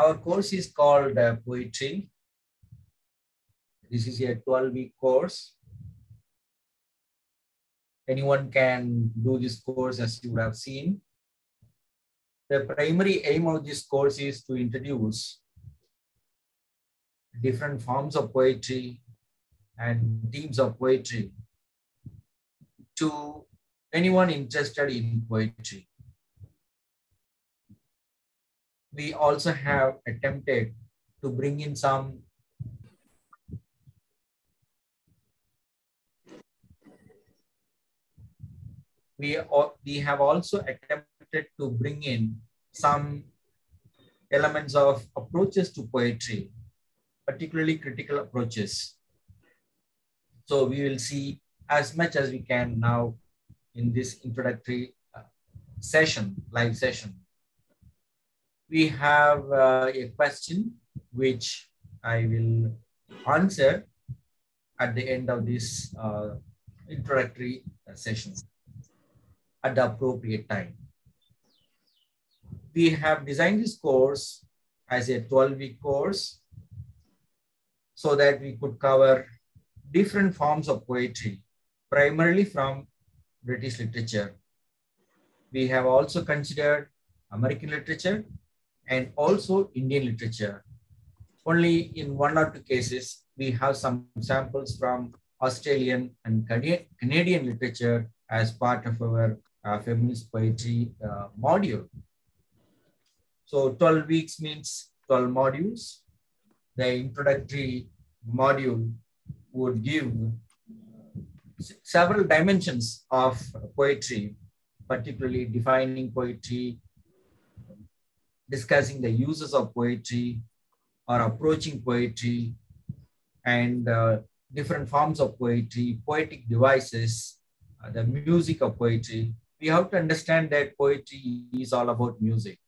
our course is called uh, Poetry. This is a 12 week course. Anyone can do this course as you would have seen. The primary aim of this course is to introduce different forms of poetry and themes of poetry to anyone interested in poetry. We also have attempted to bring in some we, we have also attempted to bring in some elements of approaches to poetry, particularly critical approaches. So we will see as much as we can now in this introductory uh, session, live session. We have uh, a question which I will answer at the end of this uh, introductory session at the appropriate time. We have designed this course as a 12-week course so that we could cover different forms of poetry, primarily from British literature. We have also considered American literature and also Indian literature. Only in one or two cases, we have some samples from Australian and Canadian literature as part of our uh, feminist poetry uh, module. So 12 weeks means 12 modules. The introductory module would give several dimensions of poetry, particularly defining poetry, discussing the uses of poetry or approaching poetry and uh, different forms of poetry, poetic devices, uh, the music of poetry. We have to understand that poetry is all about music.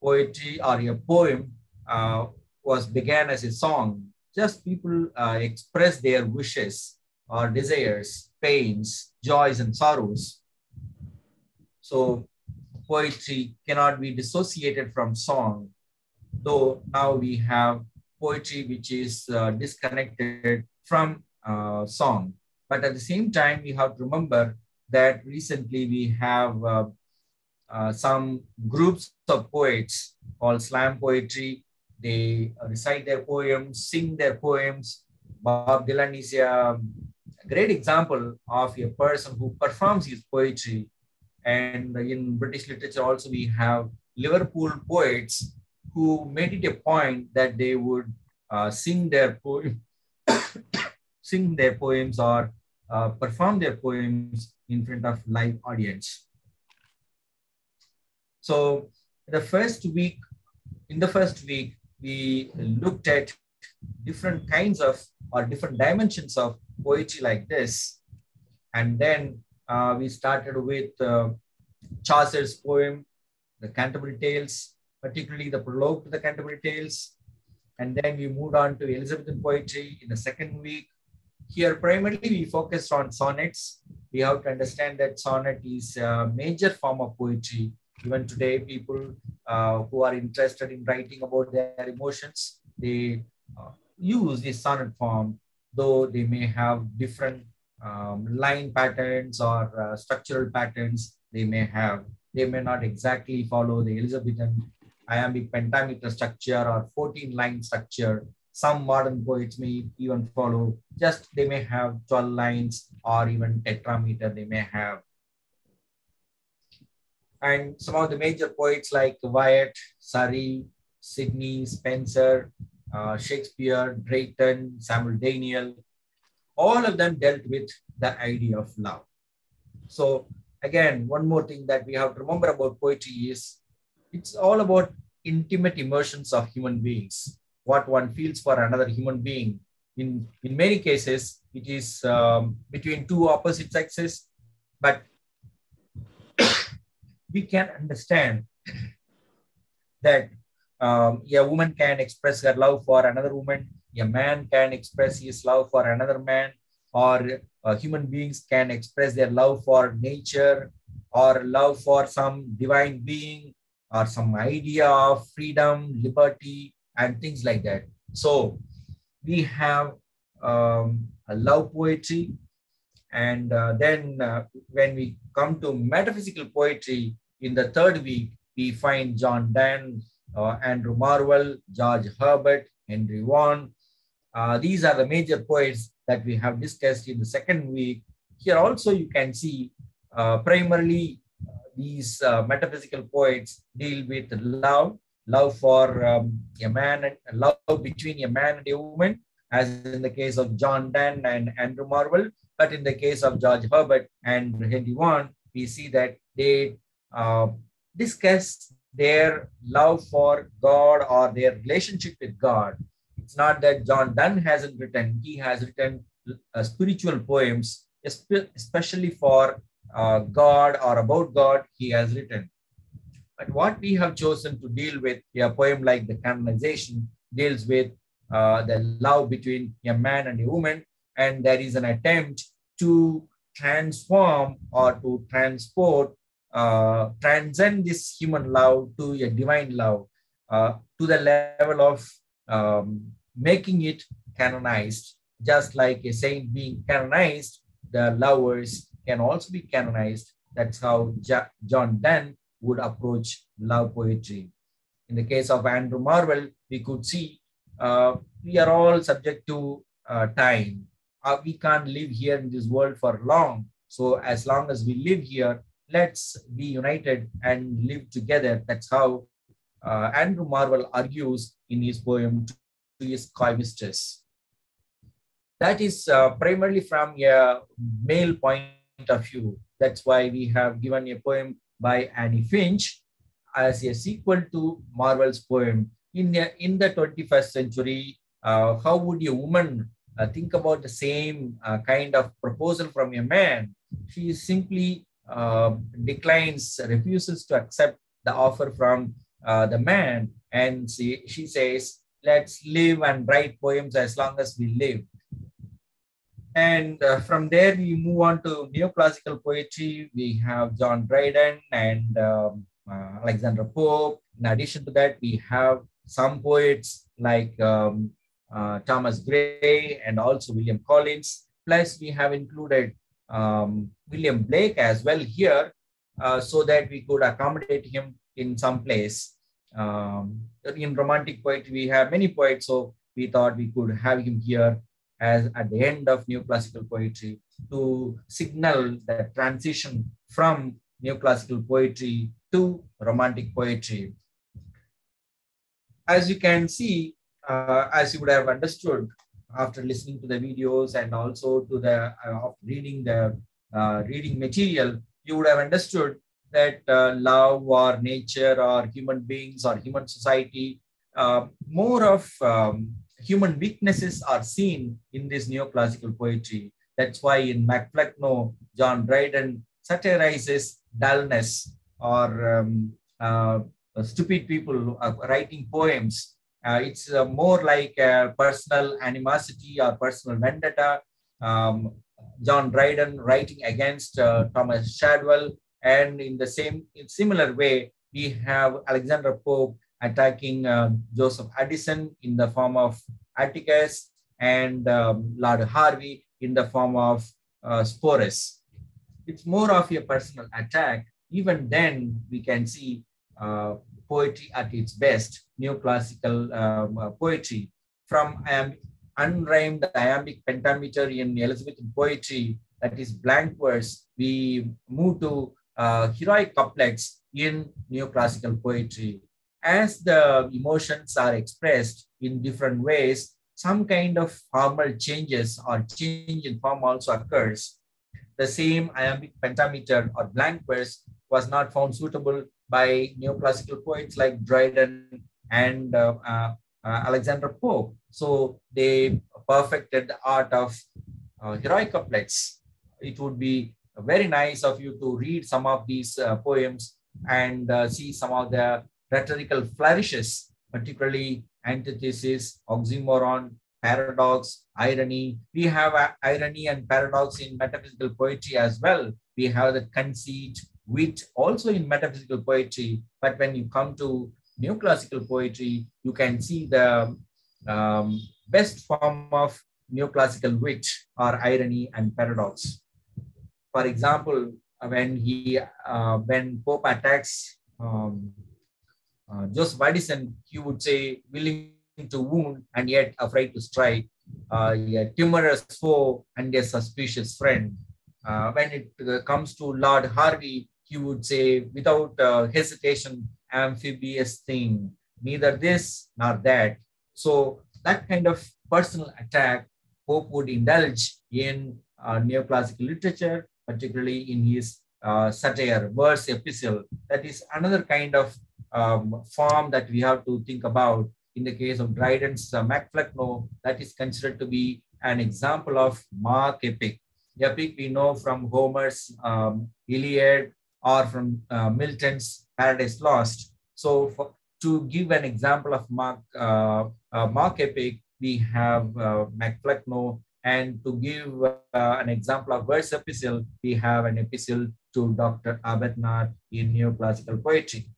Poetry or a poem uh, was began as a song. Just people uh, express their wishes or desires, pains, joys, and sorrows. So poetry cannot be dissociated from song, though now we have poetry which is uh, disconnected from uh, song. But at the same time, we have to remember that recently we have uh, uh some groups of poets called slam poetry. They recite their poems, sing their poems. Bob Dylan is a great example of a person who performs his poetry. And in British literature also we have Liverpool poets who made it a point that they would uh, sing their poem, sing their poems or uh, perform their poems in front of live audience. So the first week, in the first week, we looked at different kinds of or different dimensions of poetry like this. And then uh, we started with uh, Chaucer's poem, the Canterbury Tales, particularly the prologue to the Canterbury Tales. And then we moved on to Elizabethan poetry in the second week. Here, primarily, we focused on sonnets. We have to understand that sonnet is a major form of poetry. Even today, people uh, who are interested in writing about their emotions, they uh, use this sonnet form though they may have different um, line patterns or uh, structural patterns they may have. They may not exactly follow the Elizabethan iambic pentameter structure or 14 line structure. Some modern poets may even follow just they may have 12 lines or even tetrameter they may have. And some of the major poets like Wyatt, Surrey, Sidney, Spenser, uh, Shakespeare, Drayton, Samuel Daniel, all of them dealt with the idea of love. So again, one more thing that we have to remember about poetry is it's all about intimate emotions of human beings, what one feels for another human being. In, in many cases, it is um, between two opposite sexes, but we can understand that um, a woman can express her love for another woman a man can express his love for another man or uh, human beings can express their love for nature or love for some divine being or some idea of freedom, liberty, and things like that. So we have um, a love poetry. And uh, then uh, when we come to metaphysical poetry in the third week, we find John Donne, uh, Andrew Marvell, George Herbert, Henry Vaughan. Uh, these are the major poets that we have discussed in the second week. Here also you can see uh, primarily these uh, metaphysical poets deal with love, love for um, a man and love between a man and a woman, as in the case of John Donne and Andrew Marvell. But in the case of George Herbert and Henry Vaughan, we see that they uh, discuss their love for God or their relationship with God. It's not that John Donne hasn't written, he has written uh, spiritual poems, especially for uh, God or about God he has written. But what we have chosen to deal with a poem like the canonization deals with uh, the love between a man and a woman, and there is an attempt to transform or to transport, uh, transcend this human love to a divine love, uh, to the level of um, making it canonized. Just like a saint being canonized, the lovers can also be canonized. That's how John Donne would approach love poetry. In the case of Andrew Marvell, we could see uh, we are all subject to uh, time. Uh, we can't live here in this world for long. So as long as we live here, let's be united and live together. That's how uh, Andrew Marvell argues in his poem coy mistress. That is uh, primarily from a male point of view. That's why we have given a poem by Annie Finch as a sequel to Marvell's poem. In the, in the 21st century, uh, how would a woman uh, think about the same uh, kind of proposal from a man? She simply uh, declines, refuses to accept the offer from uh, the man. And she, she says, let's live and write poems as long as we live. And uh, from there, we move on to neoclassical poetry. We have John Dryden and um, uh, Alexander Pope. In addition to that, we have some poets like um, uh, Thomas Gray and also William Collins. Plus, we have included um, William Blake as well here uh, so that we could accommodate him in some place. Um, in romantic poetry, we have many poets, so we thought we could have him here as at the end of neoclassical poetry to signal the transition from neoclassical poetry to romantic poetry. As you can see, uh, as you would have understood after listening to the videos and also to the uh, reading the uh, reading material, you would have understood that uh, love or nature or human beings or human society, uh, more of um, human weaknesses are seen in this neoclassical poetry. That's why in MacFlecknoe, John Dryden satirizes dullness or um, uh, stupid people uh, writing poems. Uh, it's uh, more like personal animosity or personal vendetta. Um, John Dryden writing against Thomas Shadwell, and in the same in similar way, we have Alexander Pope attacking uh, Joseph Addison in the form of Atticus and um, Lord Hervey in the form of uh, Sporus. It's more of a personal attack. Even then, we can see uh, poetry at its best, neoclassical um, uh, poetry. From um, unrhymed iambic pentameter in Elizabethan poetry, that is blank verse, we move to uh, heroic couplets in neoclassical poetry as the emotions are expressed in different ways, some kind of formal changes or change in form also occurs. The same iambic pentameter or blank verse was not found suitable by neoclassical poets like Dryden and uh, uh, uh, Alexander Pope. So they perfected the art of uh, heroic couplets. It would be very nice of you to read some of these uh, poems and uh, see some of the rhetorical flourishes, particularly antithesis, oxymoron, paradox, irony. We have irony and paradox in metaphysical poetry as well. We have the conceit, wit also in metaphysical poetry. But when you come to neoclassical poetry, you can see the um, best form of neoclassical wit or irony and paradox. For example, when he uh, when Pope attacks um, uh, Joseph Addison, he would say, willing to wound and yet afraid to strike, uh, a timorous foe and a suspicious friend. Uh, when it uh, comes to Lord Hervey, he would say, without uh, hesitation, amphibious thing, neither this nor that. So that kind of personal attack, Pope would indulge in uh, neoclassical literature, particularly in his uh, satire, verse epistle. That is another kind of um, form that we have to think about. In the case of Dryden's uh, Macflecknoe, that is considered to be an example of mock epic. The Epic we know from Homer's um, Iliad or from uh, Milton's Paradise Lost. So for, to give an example of mock, uh, uh, mock epic, we have uh, Macflecknoe and to give uh, an example of verse epistle, we have an epistle to Dr. Arbuthnot in neoclassical poetry.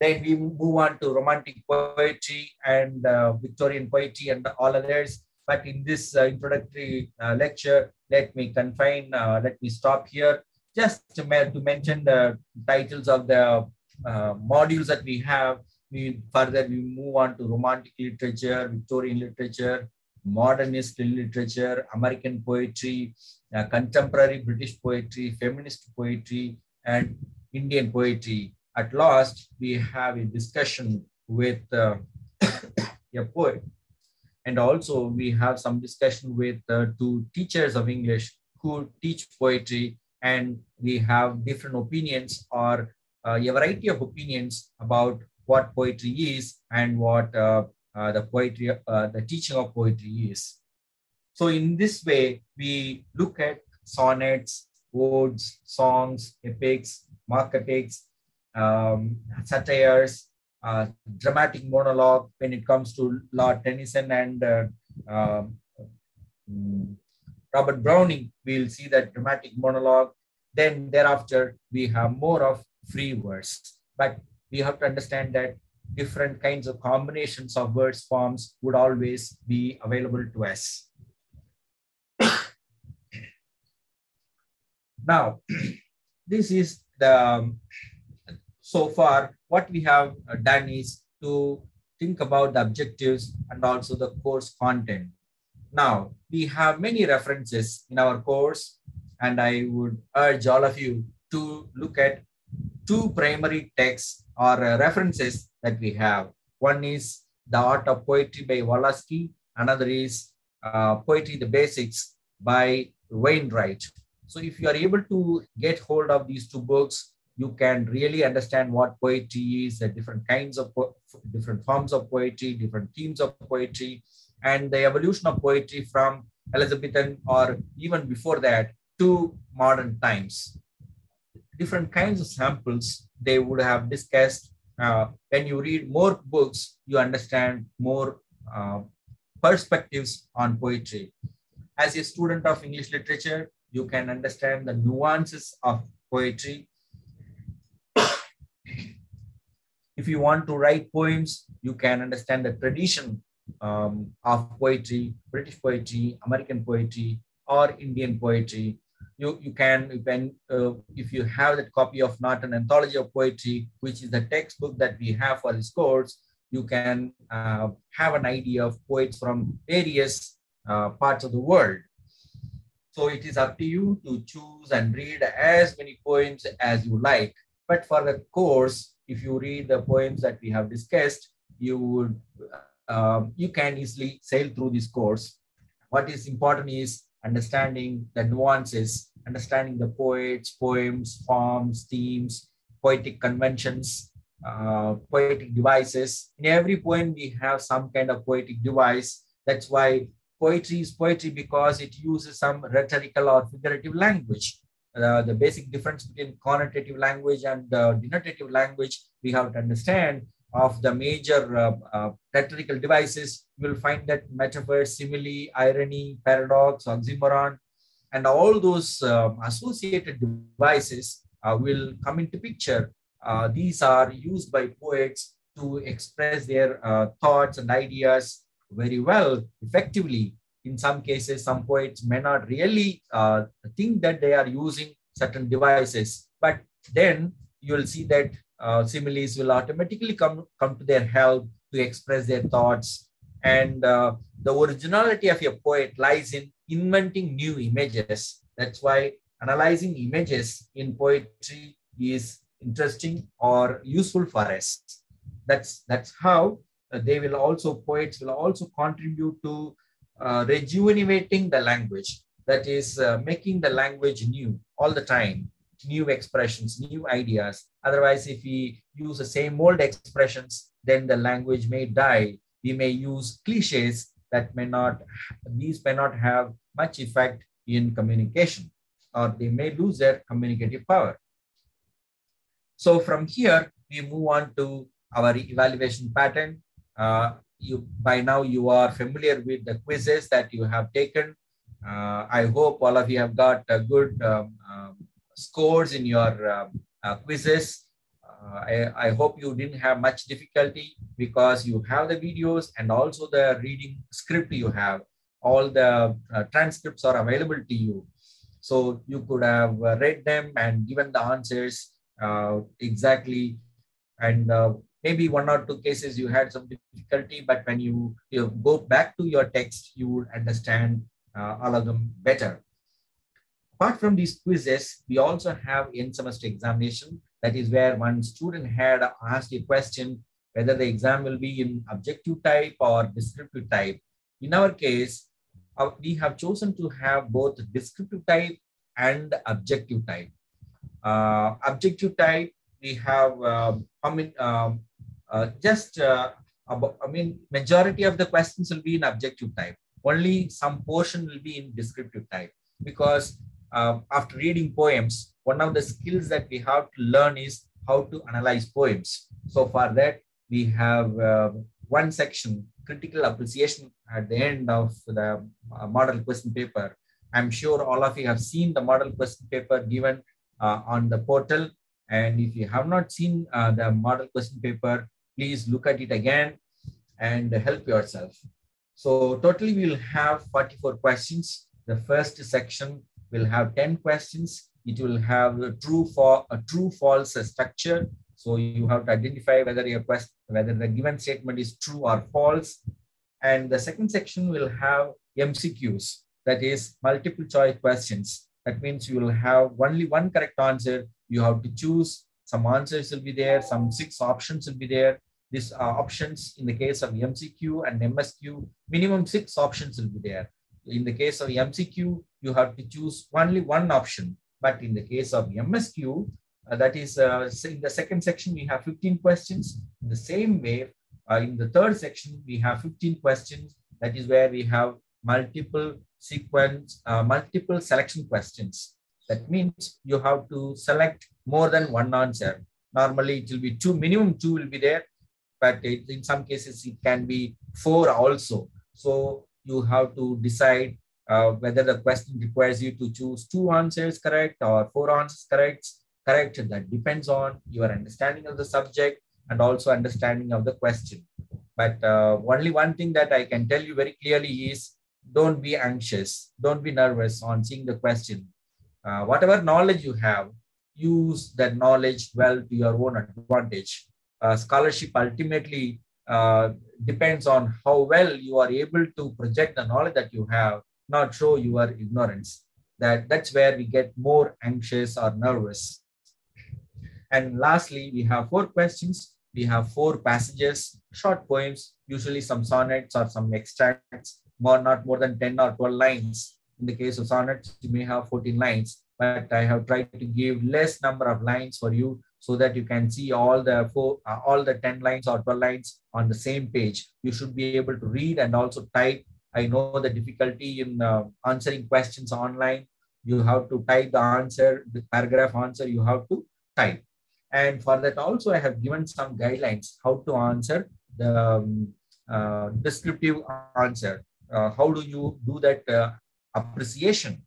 Then we move on to romantic poetry and uh, Victorian poetry and all others. But in this uh, introductory uh, lecture, let me confine, uh, let me stop here just to, to mention the titles of the uh, modules that we have. We further we move on to romantic literature, Victorian literature, modernist literature, American poetry, uh, contemporary British poetry, feminist poetry, and Indian poetry. At last, we have a discussion with uh, a poet. And also we have some discussion with uh, two teachers of English who teach poetry and we have different opinions or uh, a variety of opinions about what poetry is and what uh, the poetry, uh, the teaching of poetry is. So in this way, we look at sonnets, odes, songs, epics, mock epics, um, satires, uh, dramatic monologue when it comes to Lord Tennyson and uh, um, Robert Browning, we'll see that dramatic monologue. Then thereafter, we have more of free verse. But we have to understand that different kinds of combinations of words forms would always be available to us. now, this is the, um, so far, what we have done is to think about the objectives and also the course content. Now, we have many references in our course, and I would urge all of you to look at two primary texts or uh, references that we have. One is The Art of Poetry by Wolosky. Another is uh, Poetry, the Basics by Wainwright. So if you are able to get hold of these two books, you can really understand what poetry is, the different kinds of, different forms of poetry, different themes of poetry, and the evolution of poetry from Elizabethan or even before that to modern times. Different kinds of samples they would have discussed. Uh, when you read more books, you understand more uh, perspectives on poetry. As a student of English literature, you can understand the nuances of poetry. if you want to write poems, you can understand the tradition um, of poetry, British poetry, American poetry, or Indian poetry. You, you can, uh, if you have that copy of Norton Anthology of Poetry, which is the textbook that we have for this course, you can uh, have an idea of poets from various uh, parts of the world. So it is up to you to choose and read as many poems as you like. But for the course, if you read the poems that we have discussed, you would um, you can easily sail through this course. What is important is understanding the nuances, understanding the poets, poems, forms, themes, poetic conventions, uh, poetic devices. In every poem, we have some kind of poetic device. That's why poetry is poetry because it uses some rhetorical or figurative language. Uh, the basic difference between connotative language and uh, denotative language we have to understand of the major uh, uh, rhetorical devices, you will find that metaphor, simile, irony, paradox, oxymoron, and all those um, associated devices uh, will come into picture. Uh, these are used by poets to express their uh, thoughts and ideas very well, effectively. In some cases, some poets may not really uh, think that they are using certain devices, but then you will see that uh, similes will automatically come, come to their help to express their thoughts. And uh, the originality of a poet lies in inventing new images. That's why analyzing images in poetry is interesting or useful for us. That's, that's how uh, they will also, poets will also contribute to uh, rejuvenating the language. That is uh, making the language new all the time new expressions, new ideas. Otherwise, if we use the same old expressions, then the language may die. We may use cliches that may not, these may not have much effect in communication, or they may lose their communicative power. So from here, we move on to our evaluation pattern. Uh, you By now, you are familiar with the quizzes that you have taken. Uh, I hope all of you have got a good um, um, scores in your uh, uh, quizzes. Uh, I, I hope you didn't have much difficulty because you have the videos and also the reading script you have. All the transcripts are available to you. So you could have read them and given the answers exactly. And maybe one or two cases you had some difficulty, but when you, you go back to your text, you would understand uh, all of them better. Apart from these quizzes, we also have in semester examination. That is where one student had asked a question whether the exam will be in objective type or descriptive type. In our case, uh, we have chosen to have both descriptive type and objective type. Uh, objective type, we have, um, I mean, um, uh, just, uh, about, I mean, majority of the questions will be in objective type. Only some portion will be in descriptive type because uh, after reading poems, one of the skills that we have to learn is how to analyze poems. So for that, we have uh, one section, critical appreciation at the end of the uh, model question paper. I'm sure all of you have seen the model question paper given uh, on the portal. And if you have not seen uh, the model question paper, please look at it again and help yourself. So totally we'll have 44 questions. The first section will have 10 questions. It will have a true for a true false structure. So you have to identify whether your question, whether the given statement is true or false. And the second section will have MCQs, that is multiple choice questions. That means you will have only one correct answer. You have to choose. Some answers will be there. Some six options will be there. These are options in the case of MCQ and MSQ, minimum six options will be there. In the case of MCQ, you have to choose only one option. But in the case of MSQ, uh, that is uh, in the second section, we have 15 questions. In the same way, uh, in the third section, we have 15 questions. That is where we have multiple sequence, uh, multiple selection questions. That means you have to select more than one answer. Normally, it will be two, minimum two will be there, but it, in some cases, it can be four also. So you have to decide uh, whether the question requires you to choose two answers correct or four answers correct. Correct. That depends on your understanding of the subject and also understanding of the question. But uh, only one thing that I can tell you very clearly is don't be anxious, don't be nervous on seeing the question. Uh, whatever knowledge you have, use that knowledge well to your own advantage. Uh, scholarship ultimately uh, depends on how well you are able to project the knowledge that you have, not show your ignorance. That, that's where we get more anxious or nervous. And lastly, we have four questions. We have four passages, short poems, usually some sonnets or some extracts, more not more than 10 or 12 lines. In the case of sonnets, you may have 14 lines, but I have tried to give less number of lines for you so that you can see all the four, uh, all the 10 lines or 12 lines on the same page. You should be able to read and also type. I know the difficulty in uh, answering questions online. You have to type the answer, the paragraph answer, you have to type. And for that also, I have given some guidelines how to answer the um, uh, descriptive answer. Uh, how do you do that uh, appreciation?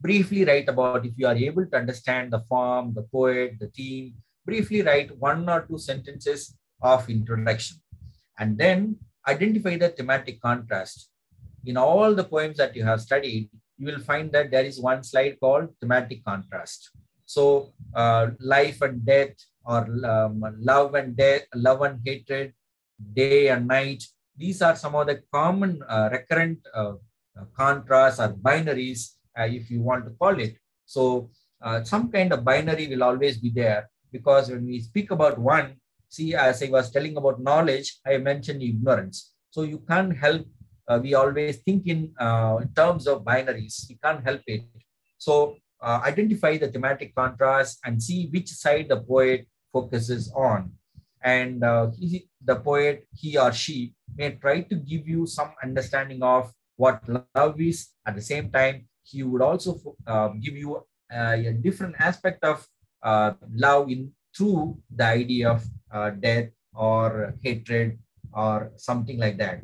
Briefly write about if you are able to understand the form, the poet, the theme, briefly write one or two sentences of introduction. And then identify the thematic contrast. In all the poems that you have studied, you will find that there is one slide called thematic contrast. So uh, life and death or um, love and death, love and hatred, day and night. These are some of the common uh, recurrent uh, contrasts or binaries, if you want to call it. So uh, some kind of binary will always be there because when we speak about one, see, as I was telling about knowledge, I mentioned ignorance. So you can't help, uh, we always think in, uh, terms of binaries, you can't help it. So uh, identify the thematic contrast and see which side the poet focuses on. And uh, he, the poet, he or she, may try to give you some understanding of what love is. At the same time, he would also uh, give you uh, a different aspect of uh, love in through the idea of uh, death or hatred or something like that.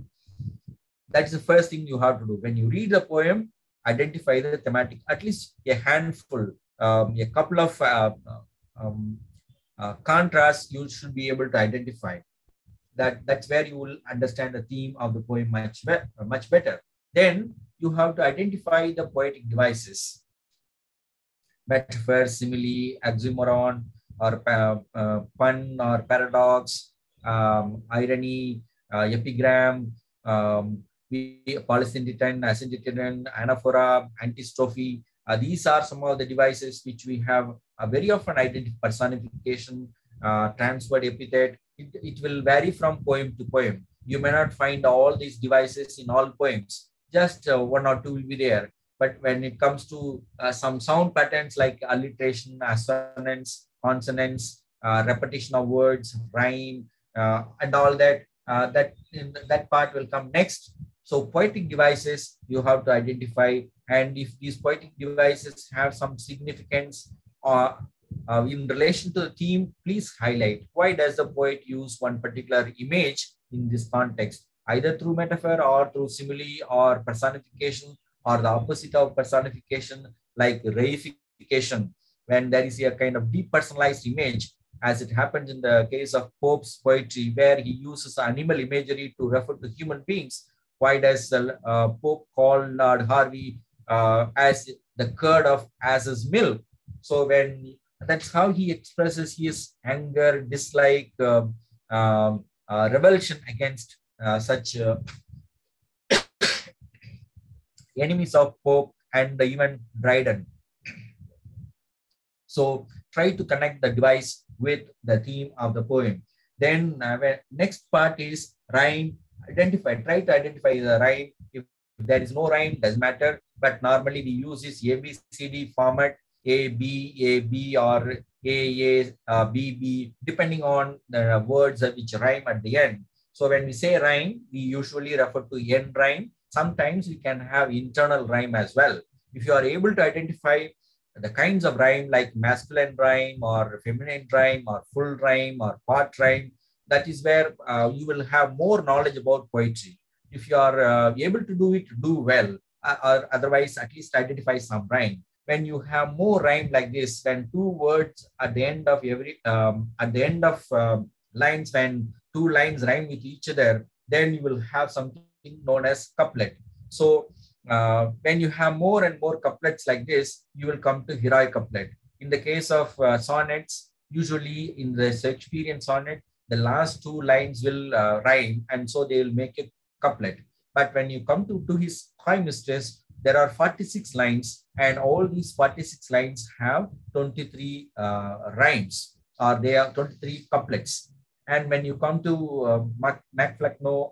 That's the first thing you have to do. When you read the poem, identify the thematic, at least a handful, um, a couple of uh, um, uh, contrasts you should be able to identify. That, that's where you will understand the theme of the poem much, be much better. Then you have to identify the poetic devices. Metaphor, simile, oxymoron, or uh, uh, pun or paradox, um, irony, uh, epigram, um, polysyndeton, asyndeton, anaphora, antistrophe. Uh, these are some of the devices which we have very often identified personification, uh, transferred epithet. It, it will vary from poem to poem. You may not find all these devices in all poems. Just one or two will be there. But when it comes to some sound patterns like alliteration, assonance, consonance, uh, repetition of words, rhyme, uh, and all that. Uh, that that part will come next. So poetic devices you have to identify, and if these poetic devices have some significance or uh, in relation to the theme, please highlight why does the poet use one particular image in this context, either through metaphor or through simile or personification or the opposite of personification like reification when there is a kind of depersonalized image, as it happens in the case of Pope's poetry, where he uses animal imagery to refer to human beings. Why does uh, Pope call Lord Hervey uh, as the curd of ass's milk? So when that's how he expresses his anger, dislike, uh, um, uh revulsion against such uh, enemies of Pope and even Dryden. So try to connect the device with the theme of the poem. Then uh, next part is rhyme. Identify, try to identify the rhyme. If, there is no rhyme, doesn't matter. But normally we use this ABCD format, A, B, A, B, or A, A, uh, B, B, depending on the words which rhyme at the end. So when we say rhyme, we usually refer to end rhyme. Sometimes we can have internal rhyme as well. If you are able to identify the kinds of rhyme like masculine rhyme or feminine rhyme or full rhyme or part rhyme, that is where uh, you will have more knowledge about poetry. If you are uh, able to do it, do well, uh, or otherwise at least identify some rhyme. When you have more rhyme like this, then two words at the end of every, um, at the end of um, lines, when two lines rhyme with each other, then you will have something known as couplet. So uh, when you have more and more couplets like this, you will come to heroic couplet. In the case of uh, sonnets, usually in the Shakespearean sonnet, the last two lines will uh, rhyme and so they will make a couplet. But when you come to, to his coy mistress, there are 46 lines and all these 46 lines have 23 uh, rhymes or they are 23 couplets. And when you come to uh, Mac,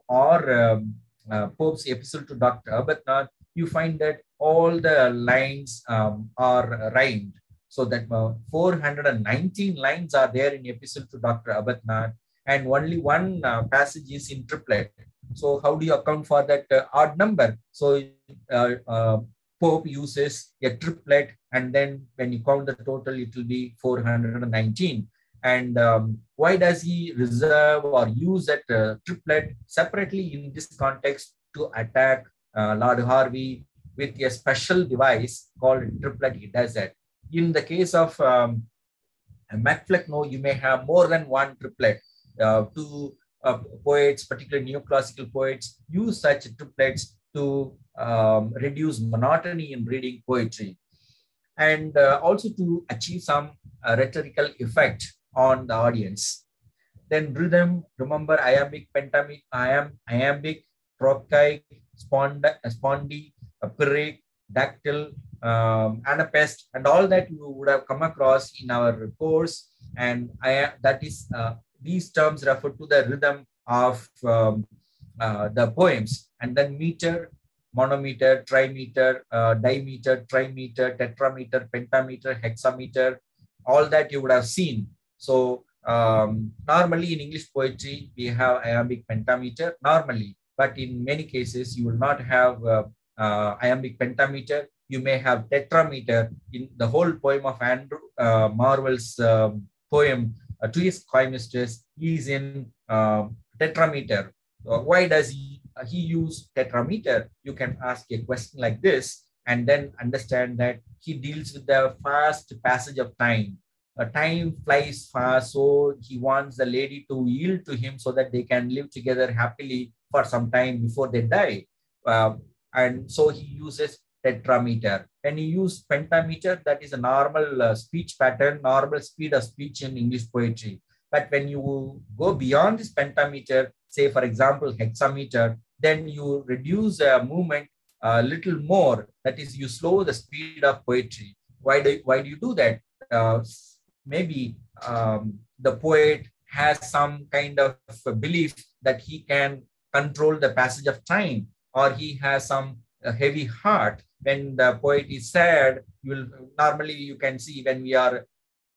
or um, uh, Pope's epistle to Dr. Arbuthnot, you find that all the lines um, are rhymed. So that uh, 419 lines are there in epistle to Dr. Arbuthnot, and only one uh, passage is in triplet. So how do you account for that uh, odd number? So uh, Pope uses a triplet, and then when you count the total, it will be 419. And um, why does he reserve or use that uh, triplet separately in this context to attack uh, Lord Hervey with a special device called triplet. He does that. In the case of um, MacFlecknoe, you may have more than one triplet. Uh, two uh, poets, particularly neoclassical poets, use such triplets to um, reduce monotony in reading poetry and uh, also to achieve some uh, rhetorical effect on the audience. Then rhythm, remember iambic, pentamic, iam, iambic, trochaic, spond, spondi, pyrrhic, dactyl, um, anapest, and all that you would have come across in our course. And I, that is, uh, these terms refer to the rhythm of um, uh, the poems. And then meter, monometer, trimeter, uh, dimeter, trimeter, tetrameter, pentameter, hexameter, all that you would have seen. So um, normally in English poetry, we have iambic pentameter normally, but in many cases, you will not have uh, uh, iambic pentameter. You may have tetrameter in the whole poem of Andrew uh, Marvell's um, poem, uh, To His Coy Mistress, is in um, tetrameter. why does he, uh, he use tetrameter? You can ask a question like this and then understand that he deals with the fast passage of time uh, time flies fast, so he wants the lady to yield to him so that they can live together happily for some time before they die. Uh, and so he uses tetrameter. When he uses pentameter, that is a normal uh, speech pattern, normal speed of speech in English poetry. But when you go beyond this pentameter, say for example hexameter, then you reduce a movement a little more. That is, you slow the speed of poetry. Why do, why do you do that? Uh, maybe um, the poet has some kind of belief that he can control the passage of time or he has some uh, heavy heart. When the poet is sad you will normally you can see when we are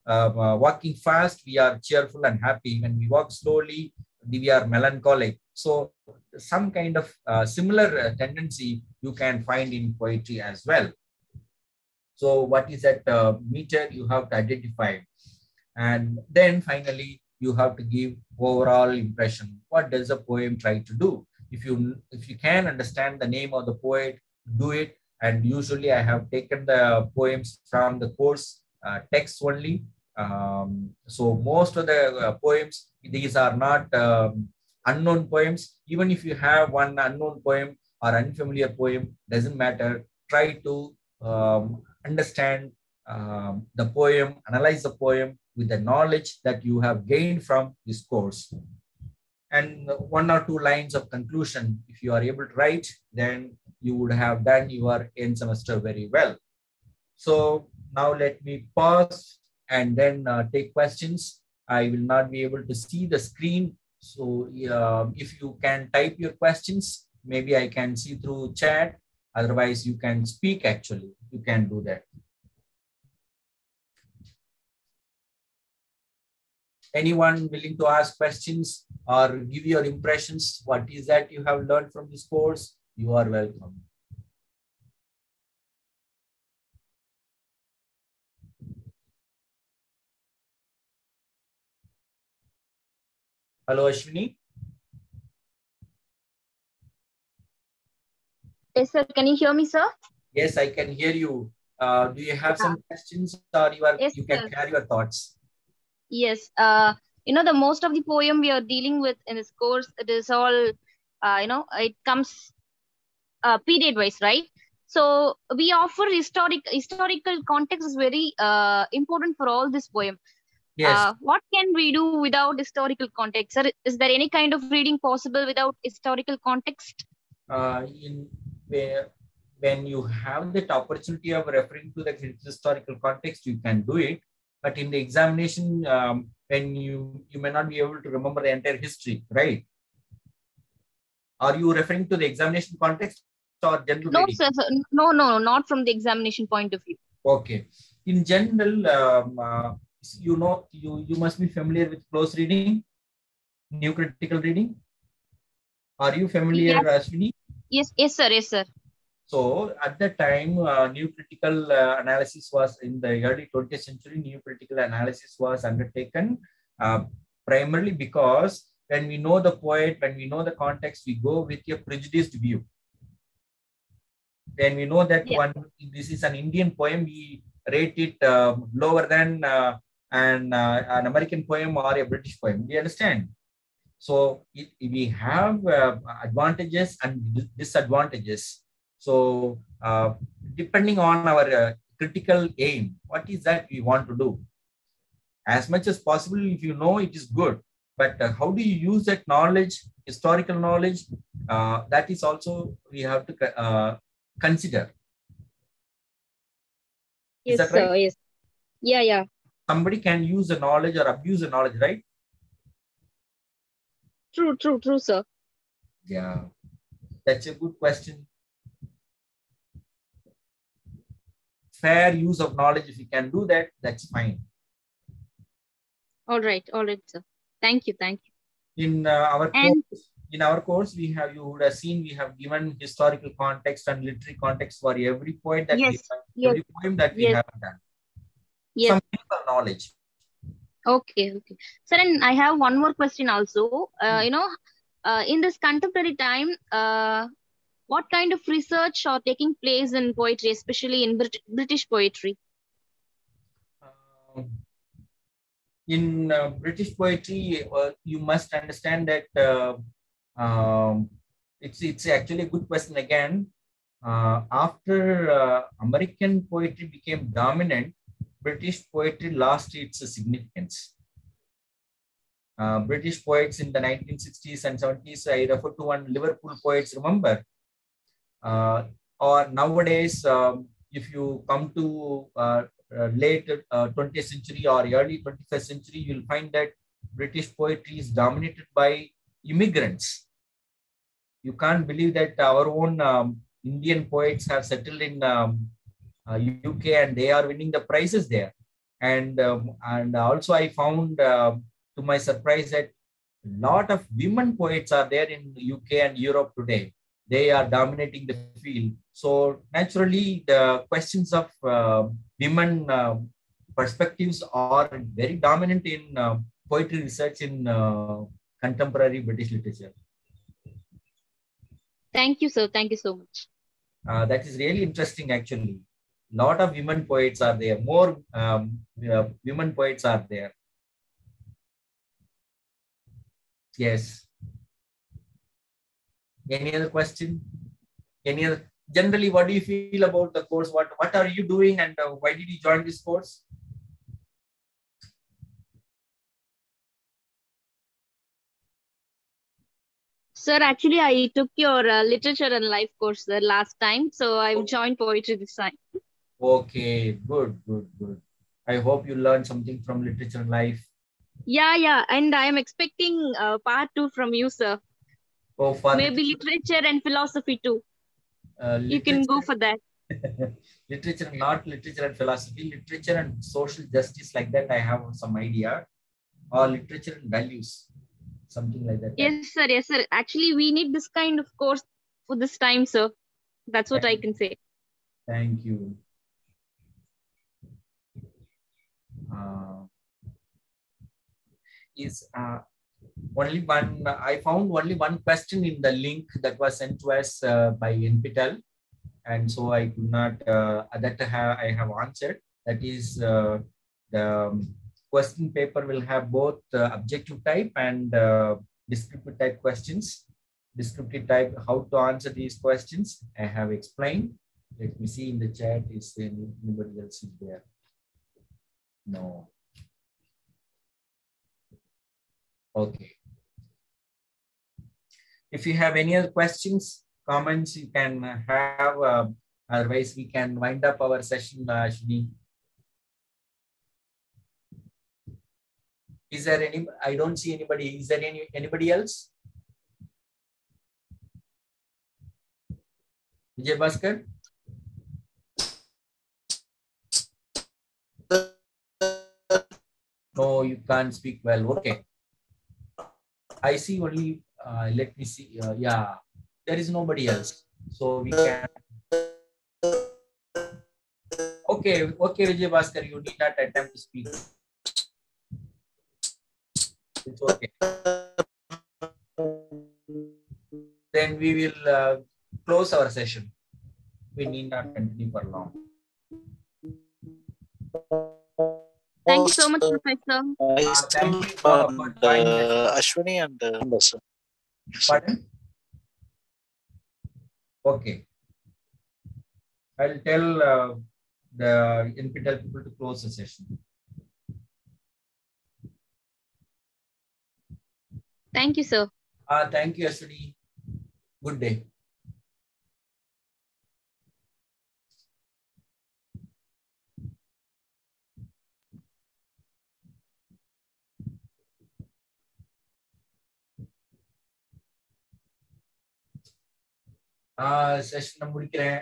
uh, uh, walking fast we are cheerful and happy. When we walk slowly we are melancholic. So some kind of uh, similar uh, tendency you can find in poetry as well so what is that uh, meter you have to identify and then finally, you have to give overall impression. What does the poem try to do? If you if you can understand the name of the poet, do it. And usually, I have taken the poems from the course uh, text only. Um, so most of the uh, poems these are not um, unknown poems. Even if you have one unknown poem or unfamiliar poem, doesn't matter. Try to um, understand um, the poem, analyze the poem, with the knowledge that you have gained from this course. And one or two lines of conclusion, if you are able to write, then you would have done your end semester very well. So now let me pause and then uh, take questions. I will not be able to see the screen. So uh, if you can type your questions, maybe I can see through chat. Otherwise, you can speak actually. You can do that. anyone willing to ask questions or give your impressions? What is that you have learned from this course? You are welcome. Hello, Ashwini. Yes, sir. Can you hear me, sir? Yes, I can hear you. Uh, do you have some questions or you, are, yes, you can sir. share your thoughts? yes uh you know the most of the poem we are dealing with in this course it is all uh, you know it comes uh, period wise right so we offer historic historical context is very uh, important for all this poem yes uh, what can we do without historical context Sir, is there any kind of reading possible without historical context uh, in when you have that opportunity of referring to the historical context you can do it but in the examination, um, when you you may not be able to remember the entire history, right? Are you referring to the examination context or general? No, sir, no, no, not from the examination point of view. Okay. In general, um, uh, you know, you you must be familiar with close reading, new critical reading. Are you familiar, yes. Ashwini? Yes, yes, sir, yes, sir. So at that time, uh, new critical uh, analysis was in the early 20th century, new critical analysis was undertaken uh, primarily because when we know the poet, when we know the context, we go with a prejudiced view. when we know that Yeah. one this is an Indian poem, we rate it uh, lower than uh, an uh, an American poem or a British poem. Do you understand? So it, we have uh, advantages and disadvantages. So uh, depending on our uh, critical aim, what is that we want to do? As much as possible, if you know it is good, but uh, how do you use that knowledge, historical knowledge? Uh, that is also we have to uh, consider. Yes, that sir. Yes. Yeah, yeah. Somebody can use the knowledge or abuse the knowledge, right? True, true, true, sir. Yeah, that's a good question. Fair use of knowledge, if you can do that, that's fine. All right, all right, sir. Thank you, thank you. In uh, our And- course, in our course, we have you would have seen we have given historical context and literary context for every poet that we have, yes, every poem that we yes. have done. Yes. Some knowledge. Okay, okay. Sir, and I have one more question also. Uh, Hmm. you know, uh, in this contemporary time, uh, what kind of research are taking place in poetry, especially in Brit British poetry? Um, in uh, British poetry, uh, you must understand that uh, um, it's it's actually a good question again. Uh, after uh, American poetry became dominant, British poetry lost its significance. Uh, British poets in the 1960s and 70s, I refer to one Liverpool poets, remember? Uh, or nowadays, um, if you come to uh, uh, late uh, 20th century or early 21st century, you'll find that British poetry is dominated by immigrants. You can't believe that our own um, Indian poets have settled in um, uh, UK and they are winning the prizes there. And um, and also I found uh, to my surprise that a lot of women poets are there in UK and Europe today. They are dominating the field. So naturally, the questions of uh, women uh, perspectives are very dominant in uh, poetry research in uh, contemporary British literature. Thank you, sir. Thank you so much. Uh, that is really interesting, actually. Lot of women poets are there. More um, uh, women poets are there. Yes. Any other question? Any other? Generally, what do you feel about the course? What What are you doing, and uh, why did you join this course? Sir, actually, I took your uh, literature and life course the last time, so I've Oh. joined poetry this time. Okay, good, good, good. I hope you learned something from literature and life. Yeah, yeah, and I am expecting uh, part two from you, sir. Oh, for Maybe literature and philosophy too. uh, You can go for that. literature, not literature and philosophy, literature and social justice, like that. I have some idea, or literature and values, something like that. Yes, sir. Yes, sir. Actually, we need this kind of course for this time, sir. That's what I can say. Thank you. Uh, is uh, only one, I found only one question in the link that was sent to us uh, by NPTEL. And so I could not, uh, that I have, I have answered. That is uh, the um, question paper will have both uh, objective type and descriptive type questions. Descriptive type, how to answer these questions, I have explained. Let me see in the chat, is anybody else is there? No. Okay. If you have any other questions, comments, you can have, uh, otherwise we can wind up our session, uh. Is there any, I don't see anybody, is there any, anybody else? Vijay Bhaskar? No, you can't speak well. Okay. I see only, uh, let me see. Uh, yeah, there is nobody else. So we can. Okay, okay, Vijay Bhaskar, you need not attempt to speak. It's okay. Then we will uh, close our session. we need not continue for long. Thank you so much, Professor. Uh, thank you for, for and, joining us. uh, Ashwini and uh, Amber, sir. Pardon? Okay. I'll tell uh, the NPTEL people to close the session. Thank you, sir. Uh, thank you, Ashwini. Good day. செஷனை முடிக்கிறேன்.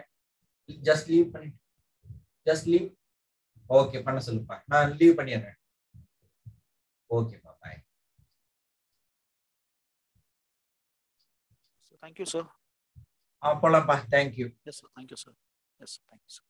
Just leave பண்ணி just leave okay பண்ண சொல்லுப்பா. நான் leave பண்ணிடுறேன். ஓகேப்பா bye thank you sir ஆ போலாம்ப்பா. Thank you yes sir thank you sir yes thank you sir